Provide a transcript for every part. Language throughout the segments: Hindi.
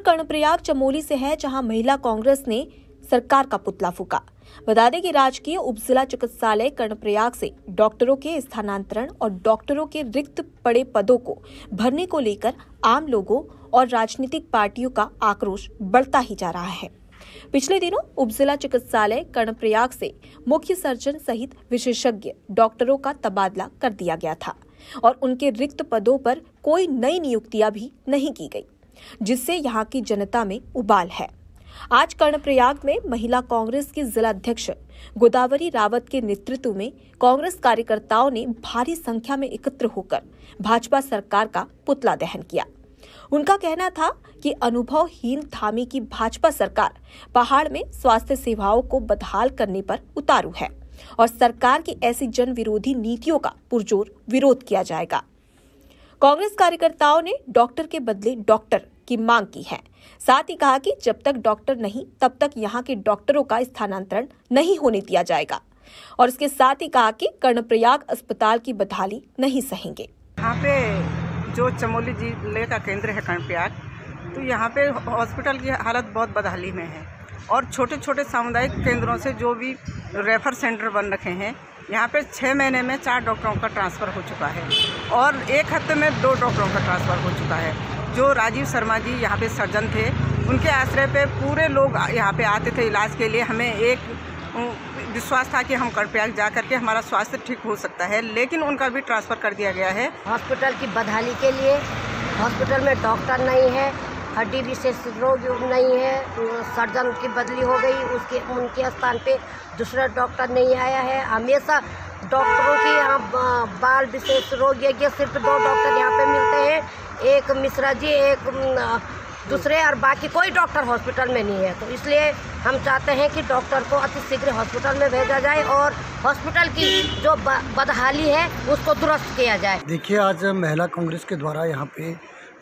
कर्णप्रयाग चमोली से है, जहाँ महिला कांग्रेस ने सरकार का पुतला फूका। बता दें कि राजकीय उप जिला चिकित्सालय कर्णप्रयाग से डॉक्टरों के स्थानांतरण और डॉक्टरों के रिक्त पड़े पदों को भरने को लेकर आम लोगों और राजनीतिक पार्टियों का आक्रोश बढ़ता ही जा रहा है। पिछले दिनों उप जिला चिकित्सालय कर्णप्रयाग से मुख्य सर्जन सहित विशेषज्ञ डॉक्टरों का तबादला कर दिया गया था और उनके रिक्त पदों पर कोई नई नियुक्तियाँ भी नहीं की गई। जिससे यहाँ की जनता में उबाल है। आज कर्णप्रयाग में महिला कांग्रेस की जिला अध्यक्ष गोदावरी रावत के नेतृत्व में कांग्रेस कार्यकर्ताओं ने भारी संख्या में एकत्र होकर भाजपा सरकार का पुतला दहन किया। उनका कहना था कि अनुभवहीन थामी की भाजपा सरकार पहाड़ में स्वास्थ्य सेवाओं को बदहाल करने पर उतारू है और सरकार की ऐसी जन विरोधी नीतियों का पुरजोर विरोध किया जाएगा। कांग्रेस कार्यकर्ताओं ने डॉक्टर के बदले डॉक्टर की मांग की है। साथ ही कहा कि जब तक डॉक्टर नहीं, तब तक यहाँ के डॉक्टरों का स्थानांतरण नहीं होने दिया जाएगा। और इसके साथ ही कहा कि कर्णप्रयाग अस्पताल की बदहाली नहीं सहेंगे। यहाँ पे जो चमोली ज़िले का केंद्र है कर्णप्रयाग तो यहाँ पे हॉस्पिटल की हालत बहुत बदहाली में है। और छोटे छोटे सामुदायिक केंद्रों से जो भी रेफर सेंटर बन रखे हैं यहाँ पे छः महीने में चार डॉक्टरों का ट्रांसफ़र हो चुका है और एक हफ़्ते में दो डॉक्टरों का ट्रांसफ़र हो चुका है। जो राजीव शर्मा जी यहाँ पे सर्जन थे, उनके आश्रय पे पूरे लोग यहाँ पे आते थे इलाज के लिए। हमें एक विश्वास था कि हम कर्णप्रयाग जा करके हमारा स्वास्थ्य ठीक हो सकता है, लेकिन उनका भी ट्रांसफ़र कर दिया गया है। हॉस्पिटल की बदहाली के लिए हॉस्पिटल में डॉक्टर नहीं है हड्डी विशेष रोग नहीं है, सर्जन की बदली हो गई, उसके, उनके स्थान पे दूसरा डॉक्टर नहीं आया है। हमेशा डॉक्टरों की यहाँ बाल विशेष रोग ये सिर्फ़ दो डॉक्टर यहाँ पे मिलते हैं, एक मिश्रा जी, एक दूसरे और बाकी कोई डॉक्टर हॉस्पिटल में नहीं है। तो इसलिए हम चाहते हैं कि डॉक्टर को अति शीघ्र हॉस्पिटल में भेजा जाए और हॉस्पिटल की जो बदहाली है, उसको दुरुस्त किया जाए। देखिए, आज महिला कांग्रेस के द्वारा यहाँ पे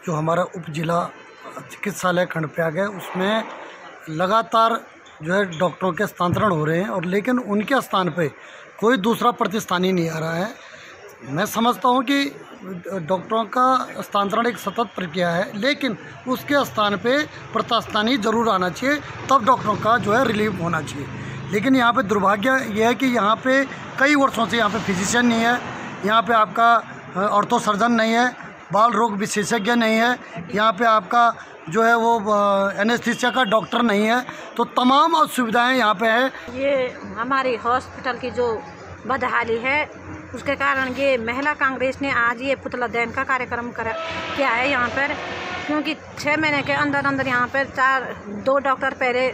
जो हमारा उप जिला चिकित्सालय खंडप्रयाग है उसमें लगातार जो है डॉक्टरों के स्थानांतरण हो रहे हैं और लेकिन उनके स्थान पे कोई दूसरा प्रतिस्थानी नहीं आ रहा है। मैं समझता हूँ कि डॉक्टरों का स्थानांतरण एक सतत प्रक्रिया है, लेकिन उसके स्थान पे प्रतिस्थानी ज़रूर आना चाहिए, तब डॉक्टरों का जो है रिलीफ होना चाहिए। लेकिन यहाँ पे दुर्भाग्य यह है कि यहाँ पे कई वर्षों से यहाँ पे फिजिशियन नहीं है, यहाँ पे आपका ऑर्थो सर्जन नहीं है बाल रोग विशेषज्ञ नहीं है। यहाँ पे आपका जो है वो एनेस्थीसिया का डॉक्टर नहीं है। तो तमाम असुविधाएँ यहाँ पे है। ये हमारी हॉस्पिटल की जो बदहाली है, उसके कारण ये महिला कांग्रेस ने आज ये पुतला दहन का कार्यक्रम कर, किया है यहाँ पर। क्योंकि छः महीने के अंदर अंदर यहाँ पर चार, दो डॉक्टर पहले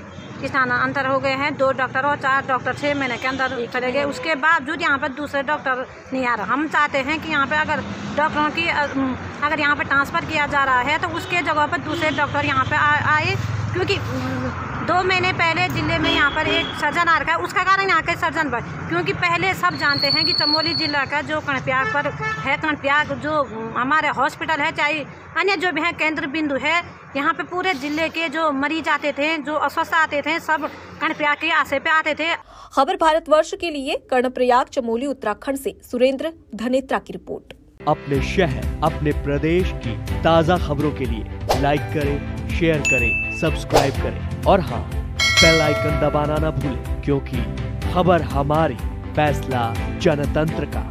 अंतर हो गए हैं। दो डॉक्टर और चार डॉक्टर छः महीने के अंदर चले गए। उसके बावजूद यहाँ पर दूसरे डॉक्टर नहीं आ रहा। हम चाहते हैं कि यहाँ पर अगर डॉक्टरों की अगर यहाँ पर ट्रांसफ़र किया जा रहा है तो उसके जगह पर दूसरे डॉक्टर यहाँ पर आए क्योंकि दो महीने पहले ज़िले में यहाँ पर एक सर्जन आ रखा है। उसका कारण यहाँ के सर्जन पर क्योंकि पहले सब जानते हैं कि चमोली जिला का जो कणप्याग पर है कणप्याग जो हमारे हॉस्पिटल है चाहे अन्य जो भी है केंद्र बिंदु है यहाँ पे पूरे ज़िले के जो मरीज़ आते थे जो अस्वस्थ आते थे सब कर्णप्रयाग के आशे पे आते थे। खबर भारत वर्ष के लिए कर्णप्रयाग चमोली उत्तराखंड से। सुरेंद्र धनेत्रा की रिपोर्ट। अपने शहर अपने प्रदेश की ताज़ा खबरों के लिए लाइक करें शेयर करें। सब्सक्राइब करें। और हाँ बेल आइकन दबाना ना भूलें, क्योंकि खबर हमारी फैसला जनतंत्र का।